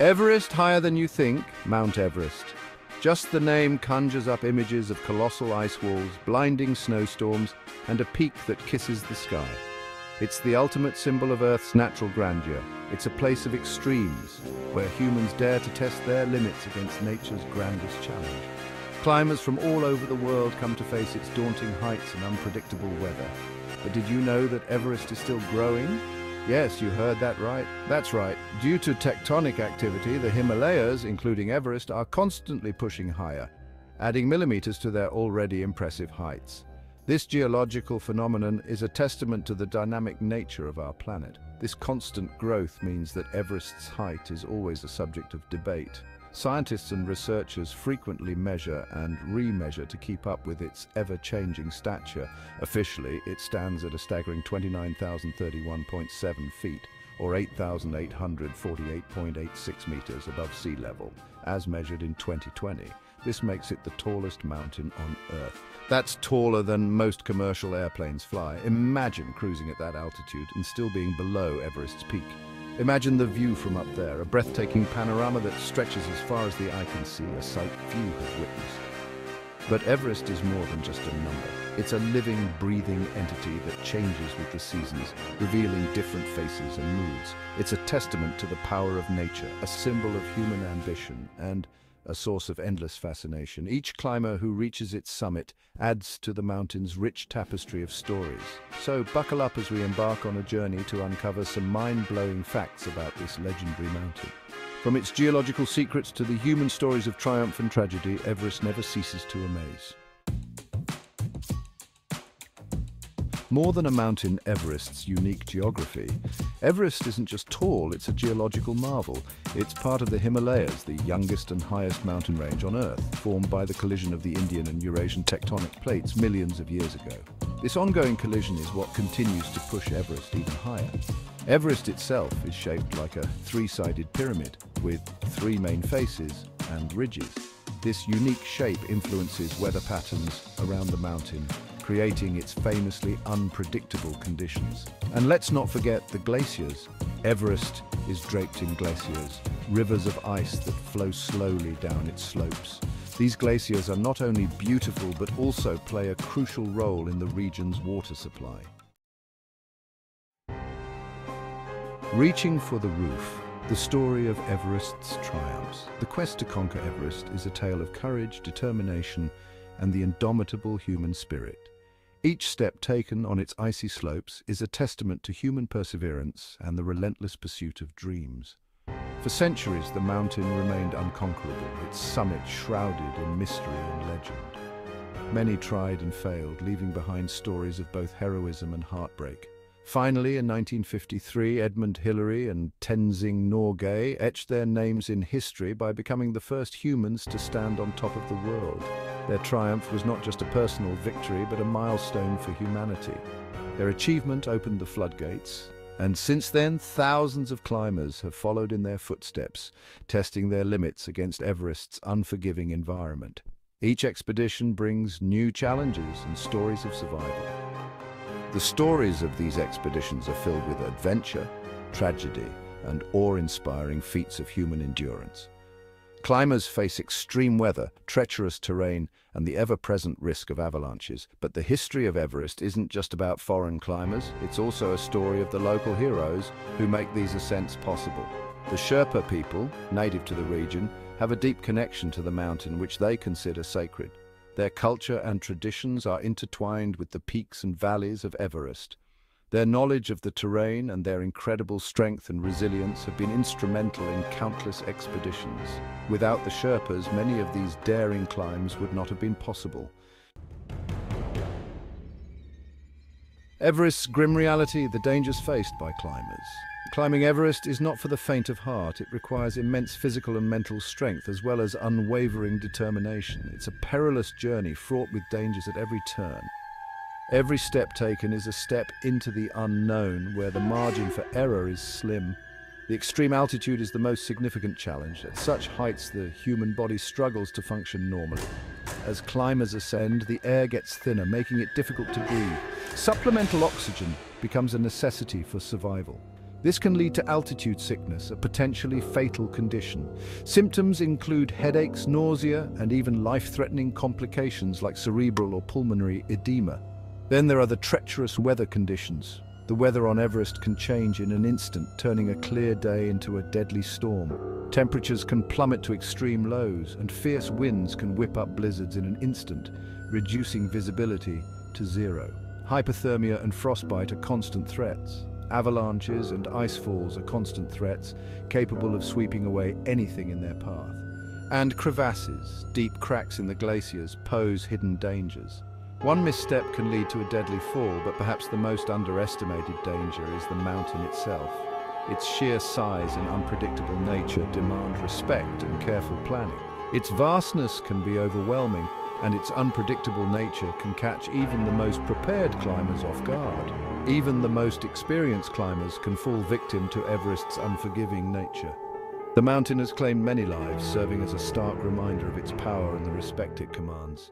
Everest higher than you think, Mount Everest. Just the name conjures up images of colossal ice walls, blinding snowstorms, and a peak that kisses the sky. It's the ultimate symbol of Earth's natural grandeur. It's a place of extremes, where humans dare to test their limits against nature's grandest challenge. Climbers from all over the world come to face its daunting heights and unpredictable weather. But did you know that Everest is still growing? Yes, you heard that right. That's right. Due to tectonic activity, the Himalayas, including Everest, are constantly pushing higher, adding millimeters to their already impressive heights. This geological phenomenon is a testament to the dynamic nature of our planet. This constant growth means that Everest's height is always a subject of debate. Scientists and researchers frequently measure and remeasure to keep up with its ever-changing stature. Officially, it stands at a staggering 29,031.7 feet, or 8,848.86 meters above sea level, as measured in 2020. This makes it the tallest mountain on Earth. That's taller than most commercial airplanes fly. Imagine cruising at that altitude and still being below Everest's peak. Imagine the view from up there, a breathtaking panorama that stretches as far as the eye can see, a sight few have witnessed. But Everest is more than just a number. It's a living, breathing entity that changes with the seasons, revealing different faces and moods. It's a testament to the power of nature, a symbol of human ambition, and a source of endless fascination. Each climber who reaches its summit adds to the mountain's rich tapestry of stories. So buckle up as we embark on a journey to uncover some mind-blowing facts about this legendary mountain. From its geological secrets to the human stories of triumph and tragedy, Everest never ceases to amaze. More than a mountain, Everest's unique geography. Everest isn't just tall, it's a geological marvel. It's part of the Himalayas, the youngest and highest mountain range on Earth, formed by the collision of the Indian and Eurasian tectonic plates millions of years ago. This ongoing collision is what continues to push Everest even higher. Everest itself is shaped like a three-sided pyramid, with three main faces and ridges. This unique shape influences weather patterns around the mountain creating its famously unpredictable conditions. And let's not forget the glaciers. Everest is draped in glaciers, rivers of ice that flow slowly down its slopes. These glaciers are not only beautiful but also play a crucial role in the region's water supply. Reaching for the roof, the story of Everest's triumphs. The quest to conquer Everest is a tale of courage, determination, and the indomitable human spirit. Each step taken on its icy slopes is a testament to human perseverance and the relentless pursuit of dreams. For centuries, the mountain remained unconquerable, its summit shrouded in mystery and legend. Many tried and failed, leaving behind stories of both heroism and heartbreak. Finally, in 1953, Edmund Hillary and Tenzing Norgay etched their names in history by becoming the first humans to stand on top of the world. Their triumph was not just a personal victory, but a milestone for humanity. Their achievement opened the floodgates, and since then, thousands of climbers have followed in their footsteps, testing their limits against Everest's unforgiving environment. Each expedition brings new challenges and stories of survival. The stories of these expeditions are filled with adventure, tragedy, and awe-inspiring feats of human endurance. Climbers face extreme weather, treacherous terrain, and the ever-present risk of avalanches. But the history of Everest isn't just about foreign climbers, it's also a story of the local heroes who make these ascents possible. The Sherpa people, native to the region, have a deep connection to the mountain which they consider sacred. Their culture and traditions are intertwined with the peaks and valleys of Everest, their knowledge of the terrain and their incredible strength and resilience have been instrumental in countless expeditions. Without the Sherpas, many of these daring climbs would not have been possible. Everest's grim reality, the dangers faced by climbers. Climbing Everest is not for the faint of heart. It requires immense physical and mental strength as well as unwavering determination. It's a perilous journey fraught with dangers at every turn. Every step taken is a step into the unknown, where the margin for error is slim. The extreme altitude is the most significant challenge. At such heights, the human body struggles to function normally. As climbers ascend, the air gets thinner, making it difficult to breathe. Supplemental oxygen becomes a necessity for survival. This can lead to altitude sickness, a potentially fatal condition. Symptoms include headaches, nausea, and even life-threatening complications like cerebral or pulmonary edema. Then there are the treacherous weather conditions. The weather on Everest can change in an instant, turning a clear day into a deadly storm. Temperatures can plummet to extreme lows, and fierce winds can whip up blizzards in an instant, reducing visibility to zero. Hypothermia and frostbite are constant threats. Avalanches and icefalls are constant threats, capable of sweeping away anything in their path. And crevasses, deep cracks in the glaciers, pose hidden dangers. One misstep can lead to a deadly fall, but perhaps the most underestimated danger is the mountain itself. Its sheer size and unpredictable nature demand respect and careful planning. Its vastness can be overwhelming, and its unpredictable nature can catch even the most prepared climbers off guard. Even the most experienced climbers can fall victim to Everest's unforgiving nature. The mountain has claimed many lives, serving as a stark reminder of its power and the respect it commands.